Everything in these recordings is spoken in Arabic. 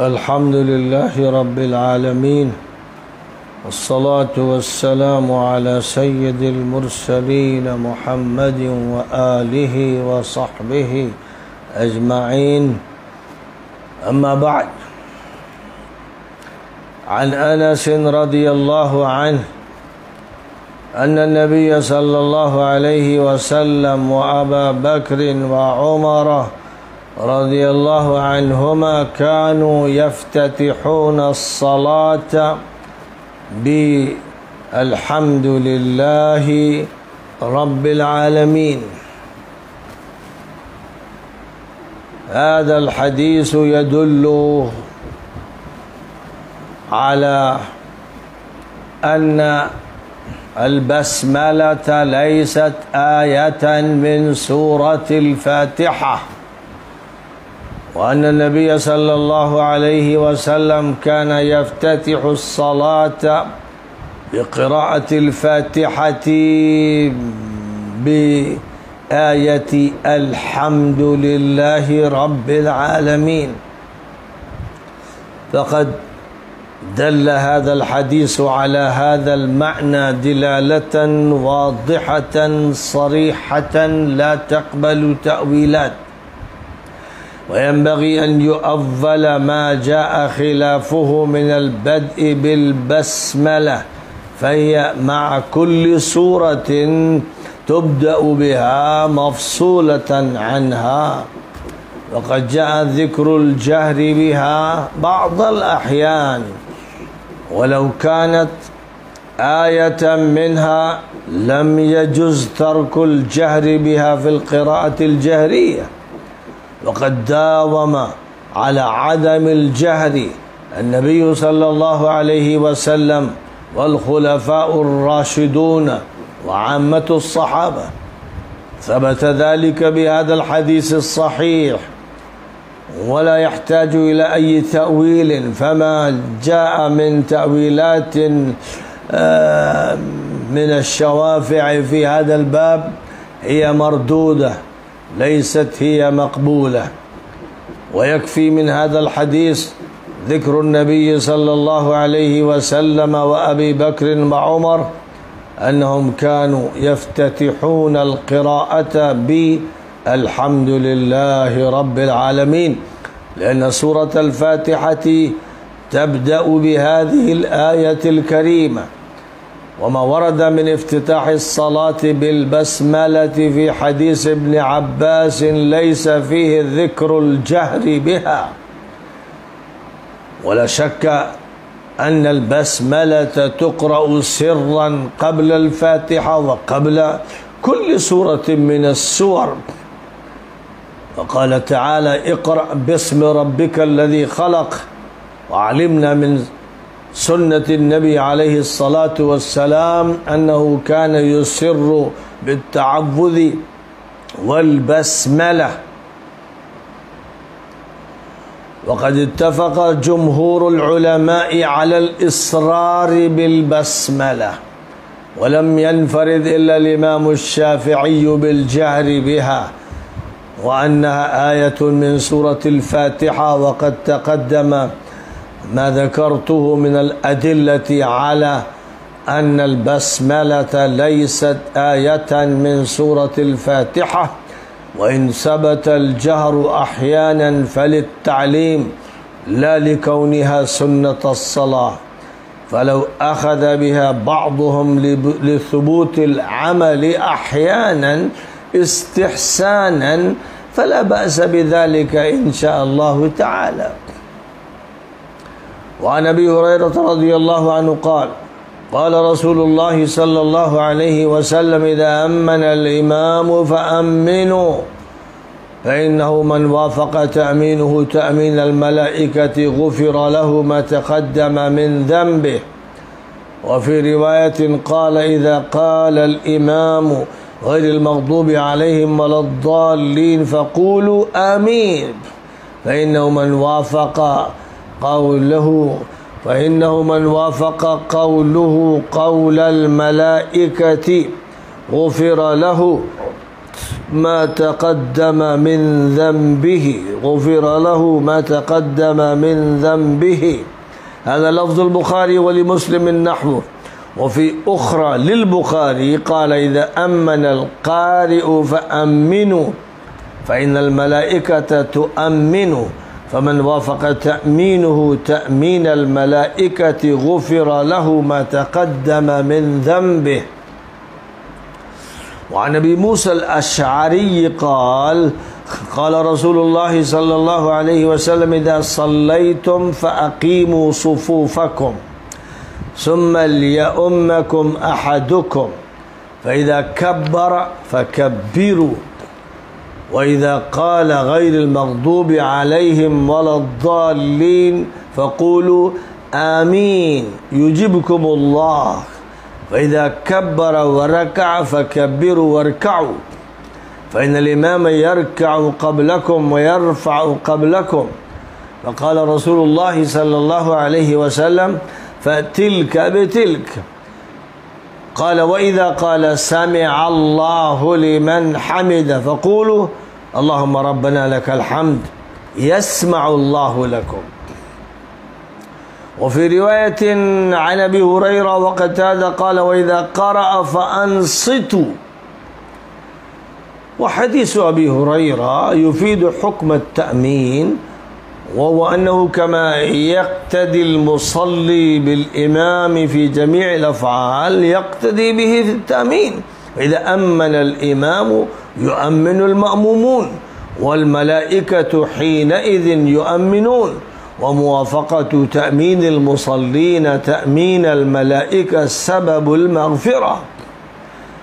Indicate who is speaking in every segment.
Speaker 1: الحمد لله رب العالمين والصلاة والسلام على سيد المرسلين محمد وآله وصحبه أجمعين. أما بعد عن أنس رضي الله عنه أن النبي صلى الله عليه وسلم وأبا بكر وعمر رضي الله عنهما كانوا يفتتحون الصلاة بالحمد لله رب العالمين. هذا الحديث يدل على أن البسملة ليست آية من سورة الفاتحة. وأن النبي صلى الله عليه وسلم كان يفتتح الصلاة بقراءة الفاتحة بآية الحمد لله رب العالمين. فقد دل هذا الحديث على هذا المعنى دلالة واضحة صريحة لا تقبل تأويلات. وينبغي أن يؤول ما جاء خلافه من البدء بالبسملة فهي مع كل سورة تبدأ بها مفصولة عنها. وقد جاء ذكر الجهر بها بعض الأحيان ولو كانت آية منها لم يجز ترك الجهر بها في القراءة الجهرية. وقد داوم على عدم الجهر النبي صلى الله عليه وسلم والخلفاء الراشدون وعامة الصحابة. ثبت ذلك بهذا الحديث الصحيح. ولا يحتاج إلى أي تأويل فما جاء من تأويلات آه، من الشوافع في هذا الباب هي مردودة. ليست هي مقبولة. ويكفي من هذا الحديث ذكر النبي صلى الله عليه وسلم وأبي بكر وعمر أنهم كانوا يفتتحون القراءة بالحمد لله رب العالمين لأن سورة الفاتحة تبدأ بهذه الآية الكريمة. وما ورد من افتتاح الصلاة بالبسملة في حديث ابن عباس ليس فيه ذكر الجهر بها. ولا شك أن البسملة تقرأ سرا قبل الفاتحة وقبل كل سورة من السور. وقال تعالى اقرأ باسم ربك الذي خلق وعلمنا من سنة النبي عليه الصلاة والسلام أنه كان يسر بالتعبد والبسملة. وقد اتفق جمهور العلماء على الإصرار بالبسملة ولم ينفرد إلا الإمام الشافعي بالجهر بها وأنها آية من سورة الفاتحة وقد تقدم ما ذكرته من الأدلة على أن البسملة ليست آية من سورة الفاتحة وإن ثبت الجهر أحيانا فللتعليم لا لكونها سنة الصلاة. فلو أخذ بها بعضهم لثبوت العمل أحيانا استحسانا فلا بأس بذلك إن شاء الله تعالى. وعن أبي هريرة رضي الله عنه قال قال رسول الله صلى الله عليه وسلم إذا أمن الإمام فأمنوا فإنه من وافق تأمينه تأمين الملائكة غفر له ما تقدم من ذنبه. وفي رواية قال إذا قال الإمام غير المغضوب عليهم ولا الضالين فقولوا آمين فإنه من وافق قوله فإنه من وافق قوله قول الملائكة غفر له ما تقدم من ذنبه غفر له ما تقدم من ذنبه. هذا لفظ البخاري ولمسلم نحوه. وفي أخرى للبخاري قال إذا أمن القارئ فأمنوا فإن الملائكة تؤمن فمن وافق تأمينه تأمين الملائكة غفر له ما تقدم من ذنبه. وعن أبي موسى الأشعري قال قال رسول الله صلى الله عليه وسلم إذا صليتم فأقيموا صفوفكم ثم ليؤمكم أحدكم فإذا كبر فكبروا. وإذا قال غير المغضوب عليهم ولا الضالين فقولوا آمين يجيبكم الله. فإذا كبر وركع فكبروا واركعوا. فإن الإمام يركع قبلكم ويرفع قبلكم. فقال رسول الله صلى الله عليه وسلم فتلك بتلك. قال وإذا قال سمع الله لمن حمد فقولوا اللهم ربنا لك الحمد. يسمع الله لكم. وفي رواية عن أبي هريرة وقتادة قال وإذا قرأ فأنصتوا. وحديث أبي هريرة يفيد حكم التأمين وهو أنه كما يقتدي المصلي بالإمام في جميع الأفعال يقتدي به في التأمين. إذا أمن الإمام يؤمن المأمومون والملائكة حينئذ يؤمنون وموافقة تأمين المصلين تأمين الملائكة سبب المغفرة.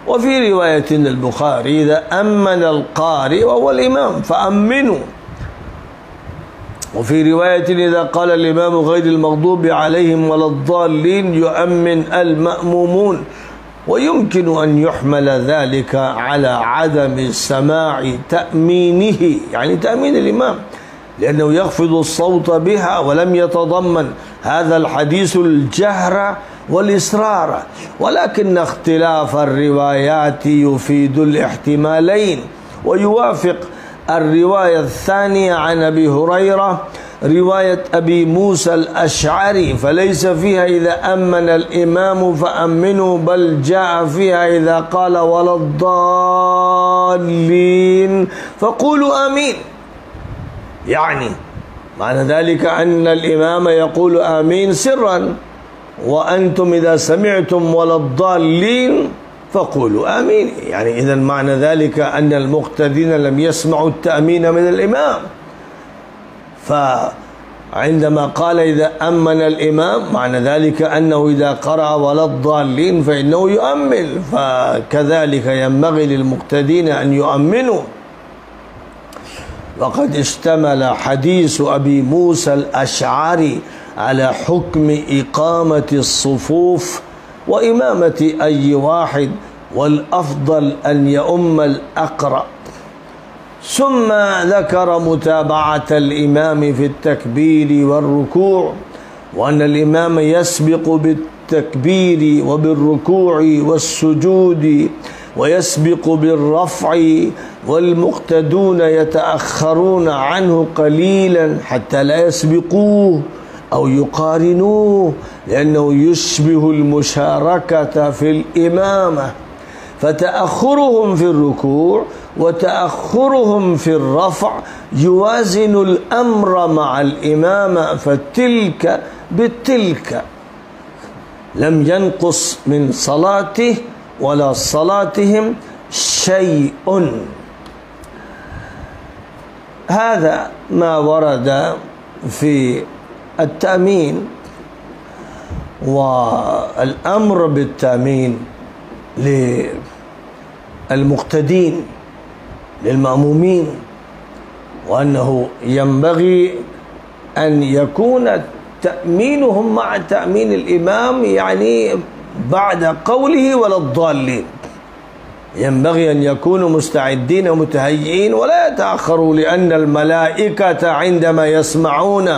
Speaker 1: وفي رواية البخاري إذا أمن القارئ وهو الإمام فأمنوا. وفي رواية إذا قال الإمام غير المغضوب عليهم ولا الضالين يؤمن المأمومون ويمكن أن يحمل ذلك على عدم سماع تأمينه يعني تأمين الإمام لأنه يخفض الصوت بها ولم يتضمن هذا الحديث الجهر والإصرار. ولكن اختلاف الروايات يفيد الاحتمالين ويوافق الرواية الثانية عن أبي هريرة رواية أبي موسى الأشعري فليس فيها إذا أمن الإمام فأمنوا بل جاء فيها إذا قال ولا الضالين فقولوا آمين. يعني معنى ذلك أن الإمام يقول آمين سرا. وأنتم إذا سمعتم ولا الضالين فقولوا آمين. يعني إذا معنى ذلك أن المقتدين لم يسمعوا التأمين من الإمام. فعندما قال إذا أمن الإمام معنى ذلك أنه إذا قرأ ولا الضالين فإنه يؤمن. فكذلك ينبغي للمقتدين أن يؤمنوا. وقد اشتمل حديث أبي موسى الأشعري على حكم إقامة الصفوف وإمامة أي واحد والأفضل أن يؤم الأقرأ. ثم ذكر متابعة الإمام في التكبير والركوع وأن الإمام يسبق بالتكبير وبالركوع والسجود ويسبق بالرفع والمقتدون يتأخرون عنه قليلا حتى لا يسبقوه أو يقارنوه لأنه يشبه المشاركة في الإمامة. فتأخرهم في الركوع وتأخرهم في الرفع يوازن الأمر مع الإمامة فتلك بالتلك لم ينقص من صلاته ولا صلاتهم شيء. هذا ما ورد في التأمين والأمر بالتأمين للمقتدين. للمأمومين وأنه ينبغي أن يكون تأمينهم مع تأمين الإمام يعني بعد قوله ولا الضالين. ينبغي أن يكونوا مستعدين ومتهيئين ولا يتأخروا لأن الملائكة عندما يسمعون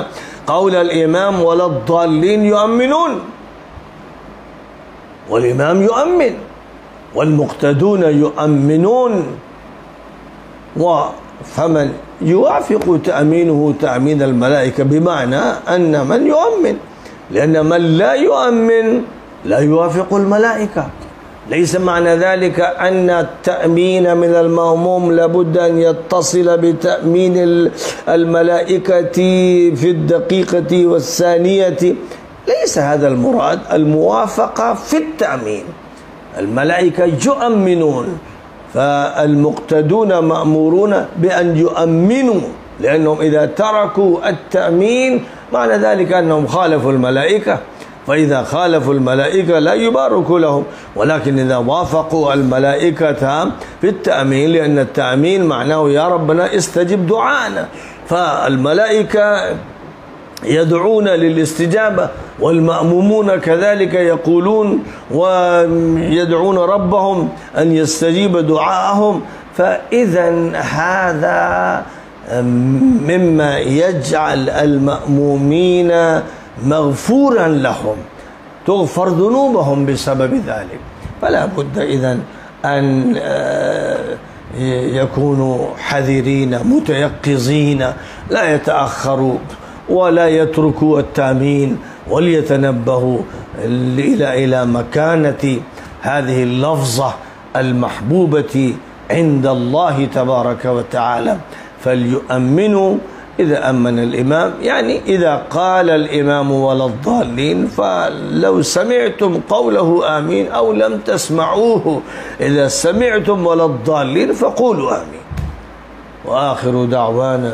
Speaker 1: قول الإمام ولا الضالين يؤمنون. والإمام يؤمن والمقتدون يؤمنون. فمن يوافق تأمينه تأمين الملائكة بمعنى أن من يؤمن لأن من لا يؤمن لا يوافق الملائكة. ليس معنى ذلك أن التأمين من المأموم لابد أن يتصل بتأمين الملائكة في الدقيقة والثانية. ليس هذا المراد الموافقة في التأمين. الملائكة يؤمنون فالمقتدون مأمورون بأن يؤمنوا لأنهم إذا تركوا التأمين معنى ذلك أنهم خالفوا الملائكة. فإذا خالفوا الملائكة لا يبارك لهم. ولكن إذا وافقوا الملائكة في التأمين لأن التأمين معناه يا ربنا استجب دعانا. فالملائكة يدعون للاستجابة والمأمومون كذلك يقولون ويدعون ربهم أن يستجيب دعاءهم. فإذا هذا مما يجعل المأمومين مغفورا لهم تغفر ذنوبهم بسبب ذلك. فلا بد إذا أن آه، يكونوا حذرين متيقظين لا يتأخروا. ولا يتركوا التامين وليتنبهوا إلى إلى مكانة هذه اللفظة المحبوبة عند الله تبارك وتعالى. فليؤمنوا إذا أمن الإمام. يعني إذا قال الإمام ولا الضالين فلو سمعتم قوله آمين أو لم تسمعوه إذا سمعتم ولا الضالين فقولوا آمين. وآخر دعوانا